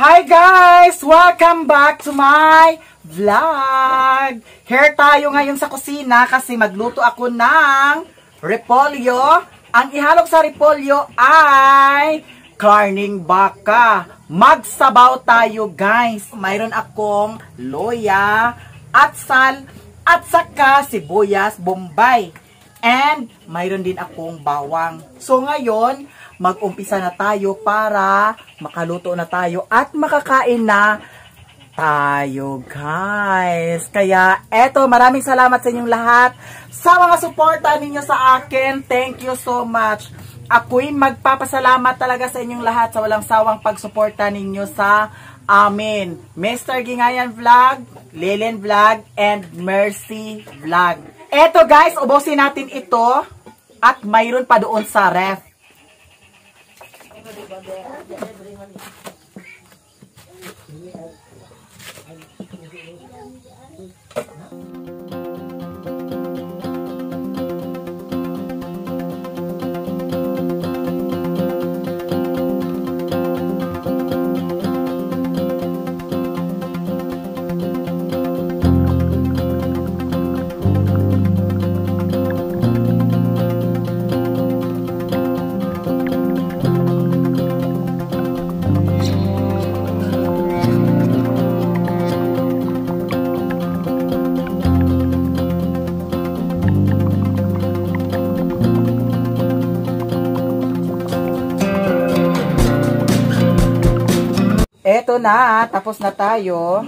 Hi guys! Welcome back to my vlog! Here tayo ngayon sa kusina kasi magluto ako ng repolyo. Ang ihalog sa repolyo ay karning baka. Magsabaw tayo guys. Mayroon akong loya, atsal, at saka sibuyas, bombay. And mayroon din akong bawang. So ngayon, mag-umpisa na tayo para makaluto na tayo at makakain na tayo guys. Kaya eto, maraming salamat sa inyong lahat sa mga suporta ninyo sa akin. Thank you so much. Ako'y magpapasalamat talaga sa inyong lahat sa walang sawang pagsuporta ninyo sa amin. Mr. Gingayan Vlog, Lilian Vlog, and Mercy Vlog. Eto guys, ubusin natin ito at mayroon pa doon sa ref. Eto na, tapos na tayo.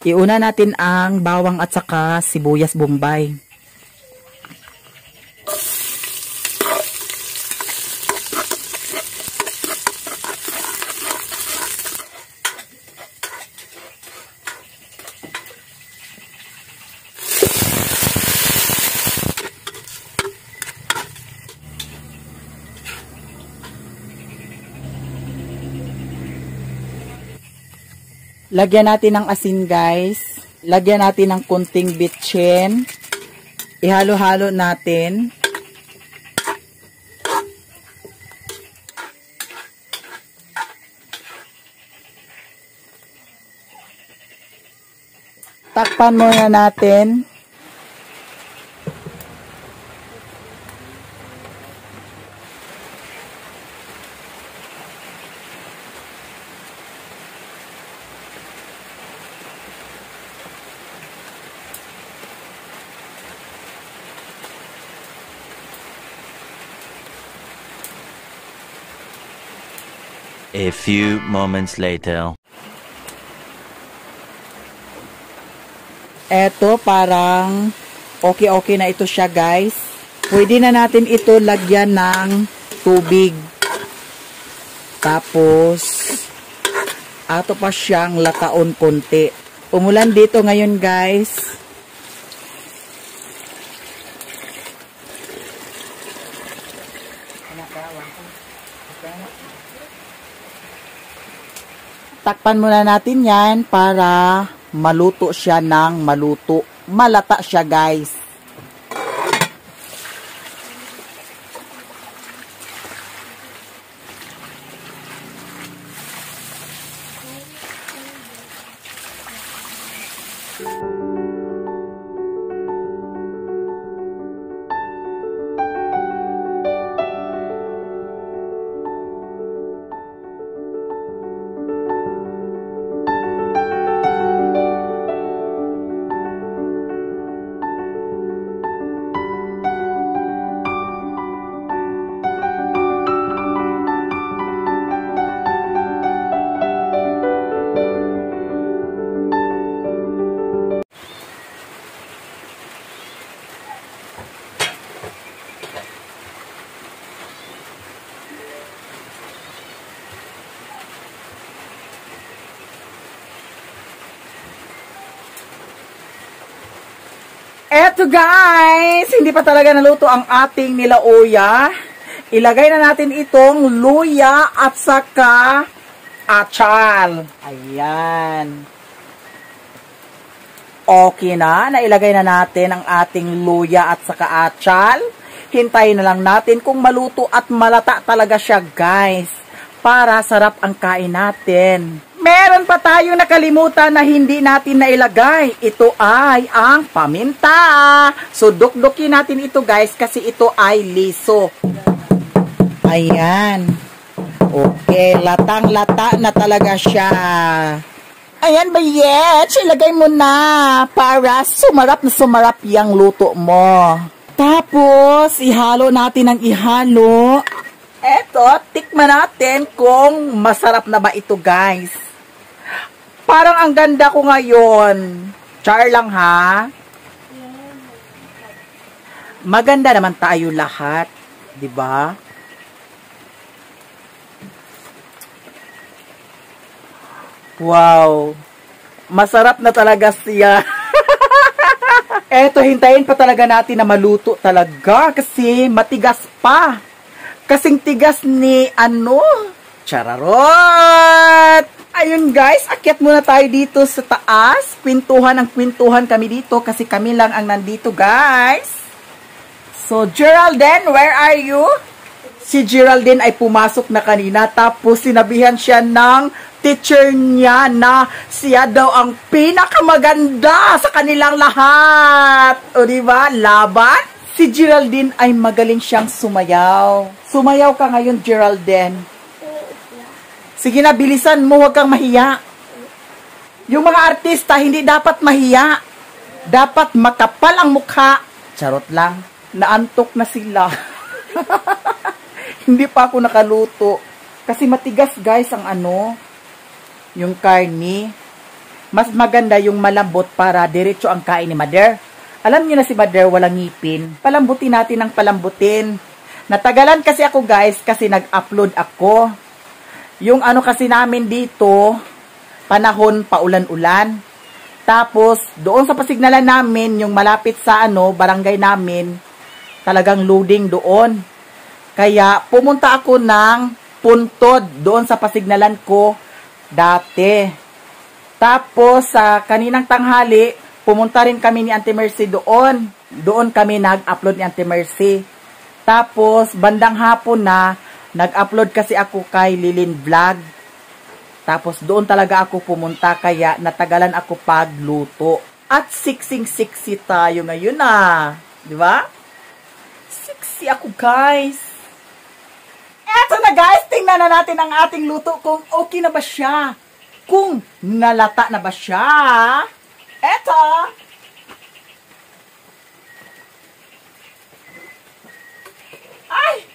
Iuna natin ang bawang at saka sibuyas bombay. Lagyan natin ng asin guys. Lagyan natin ng kunting bitchin. Ihalo-halo natin. Takpan muna natin. A few moments later. Eto, parang okay-okay na ito siya, guys. Pwede na natin ito lagyan ng tubig. Tapos, ato pa siyang lataon konti. Umulan dito ngayon, guys. tatakpan muna natin yan para maluto siya ng maluto. Malata siya guys. Eto guys, hindi pa talaga naluto ang ating nilauya. Ilagay na natin itong luya at saka achal. Ayan. Okay na, nailagay na natin ang ating luya at saka achal. Hintayin na lang natin kung maluto at malata talaga siya guys. Para sarap ang kain natin. Meron pa tayong nakalimutan na hindi natin nailagay. Ito ay ang paminta. So, dukdukin natin ito guys kasi ito ay liso. Ayan. Okay, latang-lata na talaga siya. Ayan ba, Yetch? Ilagay mo na para sumarap na sumarap yung luto mo. Tapos, ihalo natin ang ihalo. Eto, tikman natin kung masarap na ba ito, guys. Parang ang ganda ko ngayon. Char lang, ha? Maganda naman tayo lahat. 'di ba? Wow. Masarap na talaga siya. Eto, hintayin pa talaga natin na maluto talaga kasi matigas pa. Kasing tigas ni ano? Chararot! Ayun guys, akyat muna tayo dito sa taas. Kwintuhan ang kwintuhan kami dito kasi kami lang ang nandito guys. So, Geraldine, where are you? Si Geraldine ay pumasok na kanina tapos sinabihan siya ng teacher niya na siya daw ang pinakamaganda sa kanilang lahat. O di ba? Laban? Si Geraldine ay magaling siyang sumayaw. Sumayaw ka ngayon, Geraldine. Sige na, bilisan mo, huwag kang mahiya. Yung mga artista, hindi dapat mahiya. Dapat makapal ang mukha. Charot lang. Naantok na sila. hindi pa ako nakaluto. Kasi matigas guys ang ano, yung karni. Mas maganda yung malambot para diretso ang kain ni Mother. Alam niyo na si Mother walang ngipin. Palambutin natin ng palambutin. Natagalan kasi ako guys kasi nag-upload ako. Yung ano kasi namin dito, panahon paulan-ulan. Tapos, doon sa pasignalan namin, yung malapit sa ano, barangay namin, talagang loading doon. Kaya, pumunta ako ng puntod doon sa pasignalan ko dati. Tapos, sa kaninang tanghali, pumunta rin kami ni Auntie Mercy doon. Doon kami nag-upload ni Auntie Mercy. Tapos, bandang hapon na, Nag-upload kasi ako kay Lilin Vlog. Tapos doon talaga ako pumunta kaya natagalan ako pagluto. At siksing-siksi tayo ngayon ah. Di ba? Siksi ako guys. Eto na guys, tingnan na natin ang ating luto kung okay na ba siya. Kung nalata na ba siya. Eto. Ay!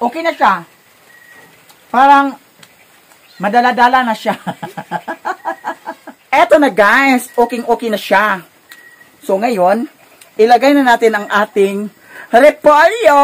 Okay na siya. Parang madala-dala na siya. Eto na guys, okay-okay na siya. So ngayon, ilagay na natin ang ating repolyo.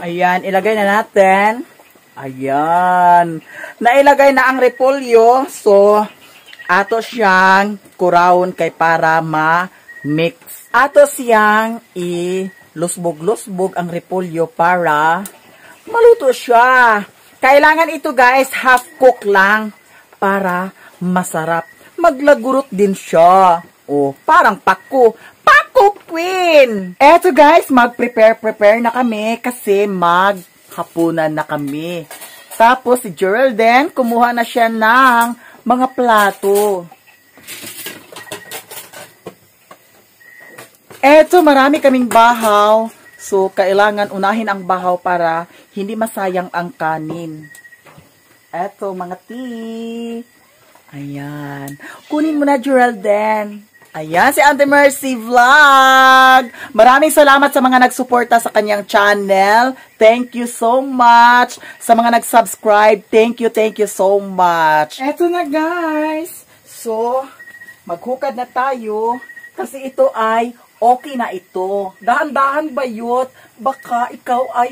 Ayan, ilagay na natin. Ayan. Nailagay na ang repolyo. So, ato siyang kurawon kay para ma-mix. Ato siyang i-lusbog-lusbog ang repolyo para maluto siya. Kailangan ito guys, half cook lang para masarap. Maglagurot din siya. O, parang pako. Pako queen! Eto guys, mag-prepare-prepare na kami kasi maghapunan na kami. Tapos si Geraldine, kumuha na siya ng mga plato. Eto, marami kaming bahaw. So, kailangan unahin ang bahaw para hindi masayang ang kanin. Eto, mga tea. Ayan. Kunin mo na, Geraldine. Ayan, si Auntie Mercy Vlog. Maraming salamat sa mga nagsuporta sa kanyang channel. Thank you so much. Sa mga nag-subscribe, thank you, thank you so much. Eto na guys. So, maghukad na tayo. Kasi ito ay okay na ito. Dahan-dahan bayot. Baka ikaw ay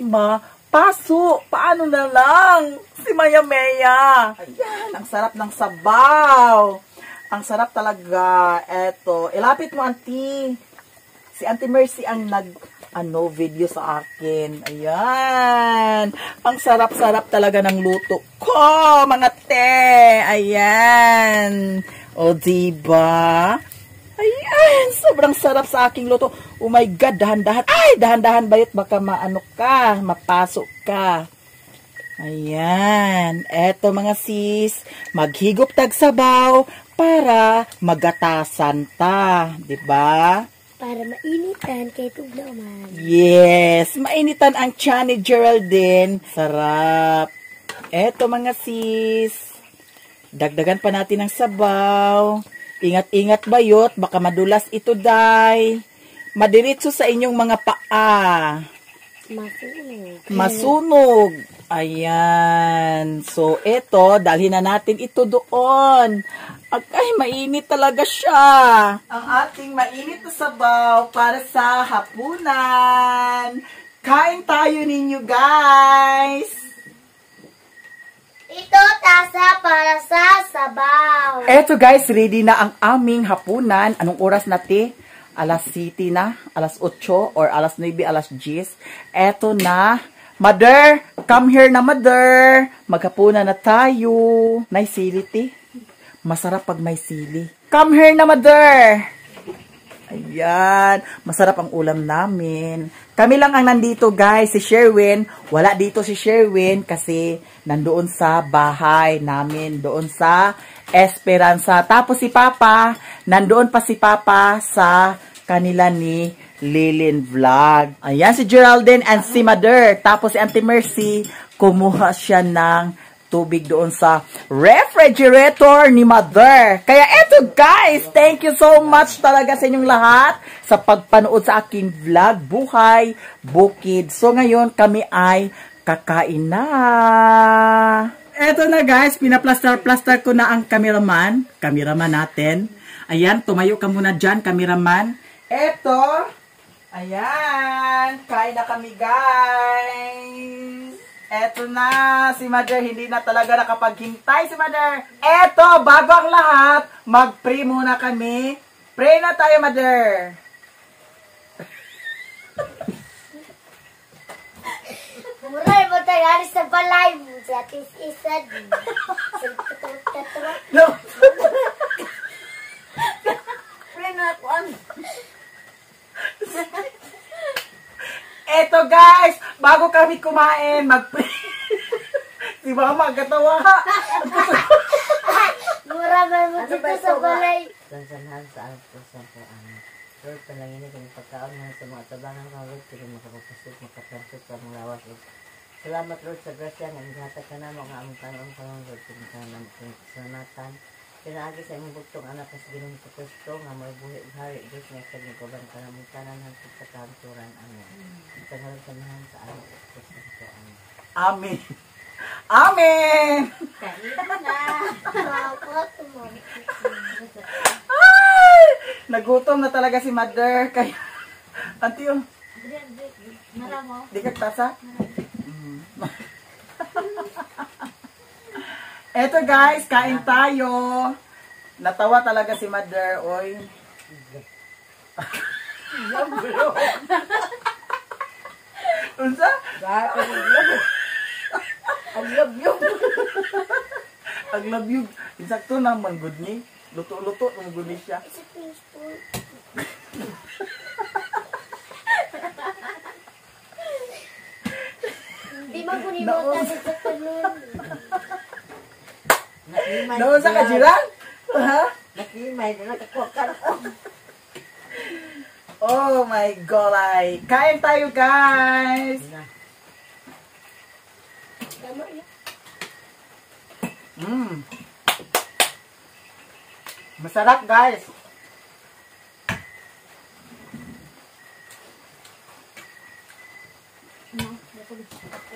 mapaso. Paano na lang? Si Maya Maya. Ayan, ang sarap ng sabaw. Ang sarap talaga. Eto, ilapit mo, auntie. Si Auntie Mercy ang nag ano video sa akin. Ayan. Ang sarap-sarap talaga ng luto ko, mga te. Ayan. O, diba? Ayan, sobrang sarap sa aking luto. Oh my God, dahan-dahan. Ay, dahan-dahan bayot, baka maano ka, mapasok ka. Ayan. Eto mga sis, maghigop tag sabaw para magatasan ta. 'di ba? Para mainitan kay tugnaw man. Yes, mainitan ang tiyan ni Geraldine. Sarap. Eto mga sis, dagdagan pa natin ng sabaw. Ingat-ingat bayot, baka madulas ito, day. Madiritso sa inyong mga paa. Masunog. Masunog. Ayan. So, ito, dalhin na natin ito doon. Ay, mainit talaga siya. Ang ating mainit na sabaw para sa hapunan. Kain tayo ninyo, guys. Ito tasa para. Eto guys, ready na ang aming hapunan. Anong oras na te? Alas 7 na, alas 8 or alas 9, alas 10. Eto na. Mother, come here na mother. Maghapunan na tayo. May sili te. Masarap pag may sili. Come here na mother. Ayan. Masarap ang ulam namin. Kami lang ang nandito guys. Si Sherwin. Wala dito si Sherwin kasi nandoon sa bahay namin. Doon sa Esperanza. Tapos si Papa. Nandoon pa si Papa sa kanila ni Lilin Vlog. Ayan si Geraldine and si Mother. Tapos si Auntie Mercy. Kumuha siya ng tubig doon sa refrigerator ni Mother. Kaya eto guys, thank you so much talaga sa inyong lahat sa pagpanood sa aking vlog, Buhay Bukid. So ngayon kami ay kakain na. Eto na guys, pinaplaster-plaster ko na ang cameraman. Cameraman natin. Ayan, tumayo ka muna dyan, cameraman. Eto, ayan, kain na kami guys. Eto na, si Mother, hindi na talaga nakapaghintay si Mother. Eto, bago ang lahat, mag-pray muna kami. Pray na tayo, Mother. Muray mo tayo alis sa balay mo. Si Atis Isad. No. Pray na ako ang. Eto guys, bago kami kumain, mag-pray. si Mama, katawa. Muray mo dito sa balay. Sansanhan sa alat ko sa po ano. Lord, panalangin niyo kami pagkaon na sa mga tabangan ka, Lord, kaya makapapasok, makatransot sa mga lawas, Lord. Salamat, Lord, sa grasya nga naghatag ka na mga among tanong Lord, kaya ka na sanatan. Pinaagi sa imong bugtong anak sa ginong sa Kristo, nga may buhi ug hari, Diyos nga sa ginagoban ka na mong tanan hangtod sa kahanturan, Amen. Sa ngalan sa nahan sa ko sa po, Amen. Amen. Ay, nagutom na talaga si Mother. Kaya, Auntie, oh, di ka tasa? Mm. Eto guys, kain tayo. Natawa talaga si Mother, oy. Unsa? I love you! Ang love you. Insakto naman good ni. Luto-luto ng good ni siya. Di magunimutan sa tanong. Nakimay. Naman sa kajiran? Ha? Nakimay. Nakakuha ka na. Oh my golay. Kain tayo guys. Mmm. Masarap guys.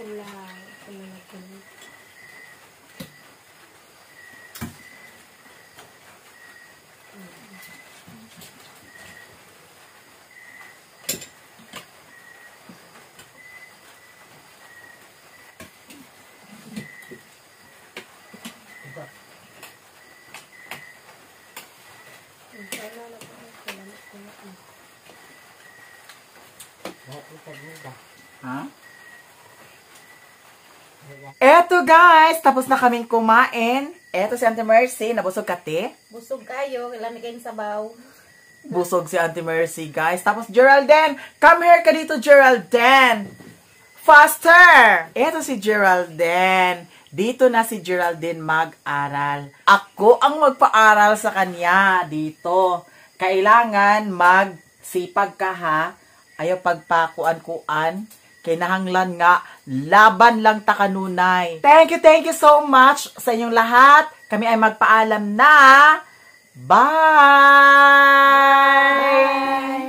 Ulang, ulang, ulang. Guys, tapos na kaming kumain. Eto si Auntie Mercy, nabusog ka te? Busog kayo, kailan kayong sabaw. Busog si Auntie Mercy, guys. Tapos Geraldine, come here ka dito, Geraldine. Faster! Eto si Geraldine. Dito na si Geraldine mag-aral. Ako ang magpaaral sa kanya dito. Kailangan magsipag ka ha. Ayaw pagpakuan-kuan. Kay nahanglan nga, laban lang ta kanunay. Thank you, thank you so much sa inyong lahat. Kami ay magpaalam na. Bye! Bye!